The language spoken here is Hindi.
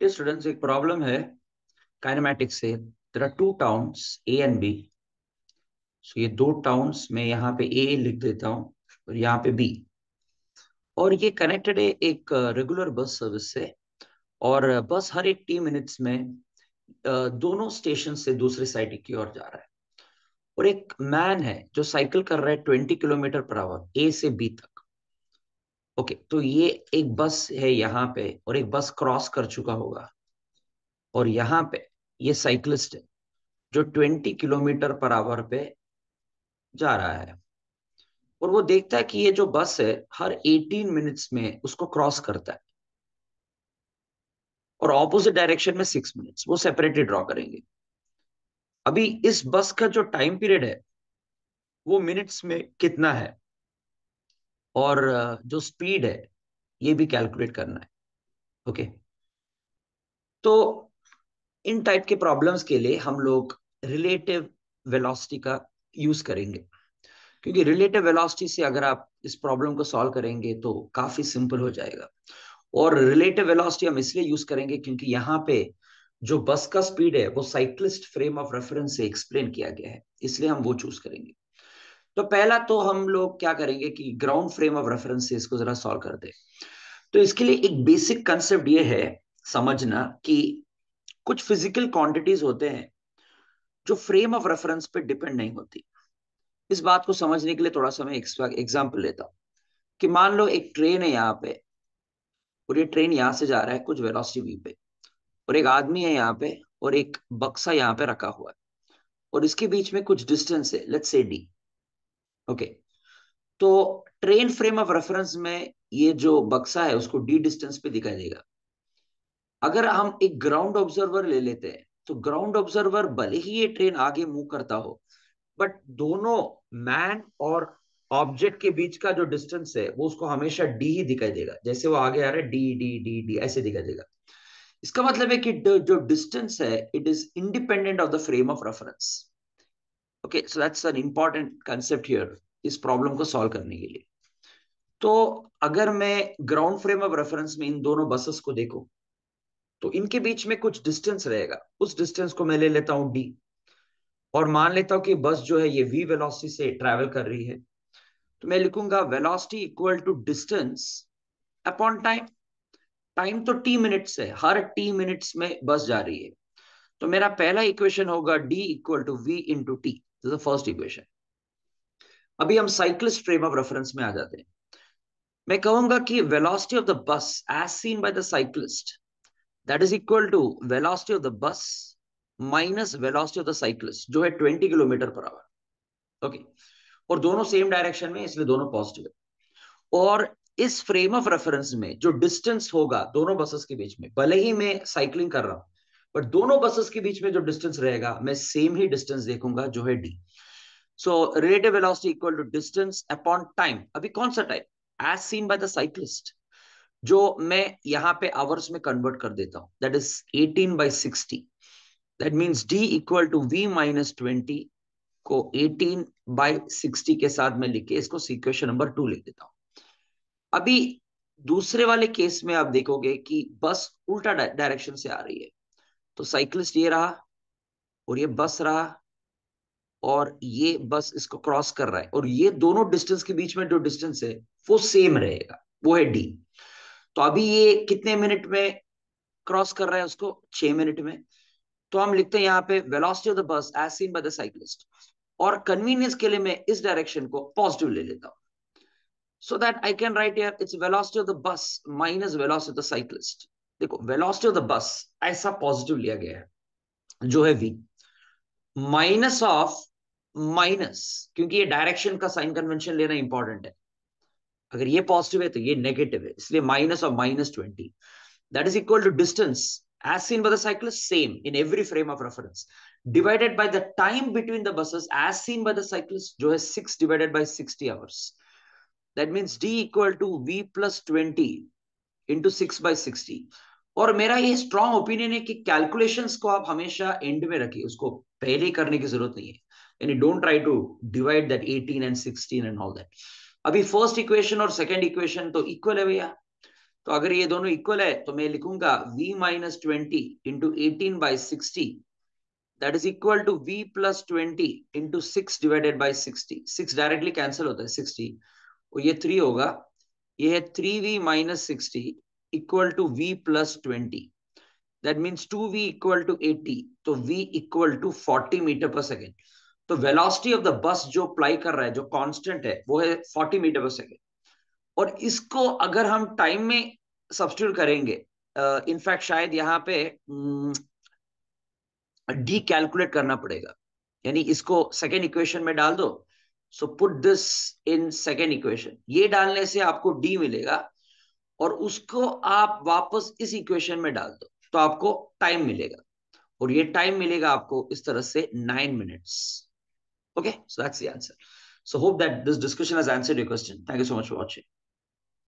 ये स्टूडेंट्स एक प्रॉब्लम है काइनेमैटिक्स से। There are two towns A and B so ये दो टाउन्स में यहाँ पे ए लिख देता हूँ और यहाँ पे बी और ये कनेक्टेड है एक रेगुलर बस सर्विस से। और बस हर एक टी मिनट्स में दोनों स्टेशन से दूसरे साइड की ओर जा रहा है। और एक मैन है जो साइकिल कर रहा है twenty kilometre per hour A से बी तक। ओके तो ये एक बस है यहाँ पे और एक बस क्रॉस कर चुका होगा और यहाँ पे ये साइकिलिस्ट है जो ट्वेंटी किलोमीटर पर आवर पे जा रहा है और वो देखता है कि ये जो बस है हर 18 मिनट्स में उसको क्रॉस करता है और ऑपोजिट डायरेक्शन में सिक्स मिनट्स, वो सेपरेटली ड्रॉ करेंगे। अभी इस बस का जो टाइम पीरियड है वो मिनट्स में कितना है? और जो स्पीड है, ये भी कैलकुलेट करना है ओके तो इन टाइप के प्रॉब्लम्स के लिए हम लोग रिलेटिव वेलोसिटी का यूज़ करेंगे। क्योंकि रिलेटिव वेलोसिटी से अगर आप इस प्रॉब्लम को सॉल्व करेंगे तो काफ़ी सिंपल हो जाएगा। और रिलेटिव वेलोसिटी हम इसलिए यूज़ करेंगे क्योंकि यहाँ पे जो बस का स्पीड है, वो साइक्लिस्ट फ्रेम ऑफ़ रेफरेंस से एक्सप्लेन किया गया है, इसलिए हम वो चूज़ करेंगे। तो पहला तो हम लोग क्या करेंगे कि ग्राउंड फ्रेम ऑफ़ रेफरेंस से इसको जरा सॉल्व कर दे तो इसके लिए एक बेसिक कंसेप्ट ये है समझना कि कुछ फ़िज़िकल क्वांटिटीज होते हैं जो फ्रेम ऑफ़ रेफरेंस पे डिपेंड नहीं होती। इस बात को समझने के लिए थोड़ा सा मैं एग्ज़ाम्पल लेता हूँ कि मान लो एक ट्रेन है यहाँ पे और ये ट्रेन यहाँ से जा रहा है कुछ वेलोसिटी वी पे और एक आदमी है यहाँ पे और एक बक्सा यहाँ पे रखा हुआ है और इसके बीच में कुछ डिस्टेंस है लेट्स से डी ओके तो ट्रेन फ्रेम ऑफ़ रेफरेंस में ये जो बक्सा है, उसको डी डिस्टेंस पे दिखाई देगा। अगर हम एक ग्राउंड ऑब्जर्वर ले लेते हैं तो ग्राउंड ऑब्जर्वर भले ही ये ट्रेन आगे मूव करता हो बट दोनों मैन और ऑब्जेक्ट के बीच का जो डिस्टेंस है, वो उसको हमेशा डी ही दिखाई देगा। जैसे वो आगे आ रहा है डी डी डी डी ऐसे दिखाई देगा। इसका मतलब है कि जो डिस्टेंस है it is independent of the frame of reference okay so that's an important concept here इस प्रॉब्लम को सॉल्व करने के लिए। तो अगर मैं ग्राउंड फ्रेम ऑफ़ रेफरेंस में इन दोनों बसेस को देखूँ तो इनके बीच में कुछ डिस्टेंस रहेगा। उस डिस्टेंस को मैं ले लेता हूँ डी और मान लेता हूँ कि बस जो है, ये वी वेलोसिटी से ट्रेवल कर रही है। तो मैं लिखूँगा velocity equal to distance upon time time तो टी मिनट्स है, हर टी मिनट्स में बस जा रही है। तो मेरा पहला इक्वेशन होगा D equal to V into T first equation अभी हम साइक्लिस्ट फ्रेम ऑफ़ रेफरेंस में आ जाते हैं। मैं कहूँगा कि velocity of the bus as seen by the cyclist that is equal to velocity of the bus minus velocity of the cyclist जो है twenty kilometre per hour okay और दोनों सेम डायरेक्शन में, इसलिए दोनों पॉजिटिव है। और इस फ्रेम ऑफ़ रेफरेंस में जो डिस्टेंस होगा दोनों बसेस के बीच में, भले ही मैं साइकिलिंग कर रहा हूँ बट दोनों बसेस के बीच में जो डिस्टेंस रहेगा, मैं सेम ही डिस्टेंस देखूँगा जो है D so relative velocity equal to distance upon time अभी कौन सा time as seen by the cyclist जो मैं यहाँ पे आवर्स में कन्वर्ट कर देता हूँ. That is 18 by 60 that means d equal to V minus twenty को 18 बाई 60 के साथ में लिख के इसको सिक्वेशन नंबर टू लिख देता हूँ. अभी दूसरे वाले केस में आप देखोगे कि बस उल्टा डायरेक्शन से आ रही है. तो साइकिलिस्ट ये रहा और ये बस रहा और ये बस इसको क्रॉस कर रहा है और ये दोनों डिस्टेंस के बीच में जो डिस्टेंस है, वो सेम रहेगा, वो है डी तो अभी ये कितने मिनट में क्रॉस कर रहा है उसको? छह मिनट में। तो हम लिखते हैं यहाँ पे velocity of the bus as seen by the cyclist और कन्वीनियंस के लिए मैं इस डायरेक्शन को पॉजिटिव ले लेता हूँ। So that I can write it's velocity of the bus minus velocity of the cyclist देखो वेलोसिटी ऑफ़ द बस ऐसा पॉजिटिव लिया गया है, जो है वी माइनस ऑफ़ माइनस क्योंकि ये डायरेक्शन का साइन कन्वेंशन लेना इंपॉर्टेंट है। अगर ये पॉजिटिव है तो ये नेगेटिव है, इसलिए minus of minus twenty that is equal to distance as seen by the cycle same in every frame of reference divided by the time between the buses as seen by the cycle जो है six divided by sixty hours that means D equal to V plus twenty into six by sixty और मेरा ये स्ट्रॉन्ग ओपिनियन है कि कैलकुलेशंस को आप हमेशा एंड में रखिए, उसको पहले करने की ज़रूरत नहीं है। यानी don't try to divide that 18 and 16 and all that अभी फ़र्स्ट इक्वेशन और सेकंड इक्वेशन तो इक्वल है भैया। तो अगर ये दोनों इक्वल है तो मैं लिखूँगा v minus twenty into eighteen by sixty that is equal to v plus twenty into six divided by sixty six directly cancel होता है सिक्सटी और ये थ्री होगा। ये है three V minus sixty two V plus twenty that means two V equal to eighty तो v equal to forty metre per second तो वेलोसिटी ऑफ़ द बस जो अप्लाई कर रहा है जो कांस्टेंट है वो है फोर्टी मीटर पर सेकेंड और इसको अगर हम टाइम में सब्सटीट्यूट करेंगे इनफैक्ट शायद यहाँ पे डी um, कैलकुलेट करना पड़ेगा. यानी इसको सेकेंड इक्वेशन में डाल दो. So put this in second equation ये डालने से आपको डी मिलेगा. और उसको आप वापस इस इक्वेशन में डाल दो तो आपको टाइम मिलेगा। और ये टाइम मिलेगा आपको इस तरह से nine minutes okay so that's the answer so hope that this discussion has answered your question thank you so much for watching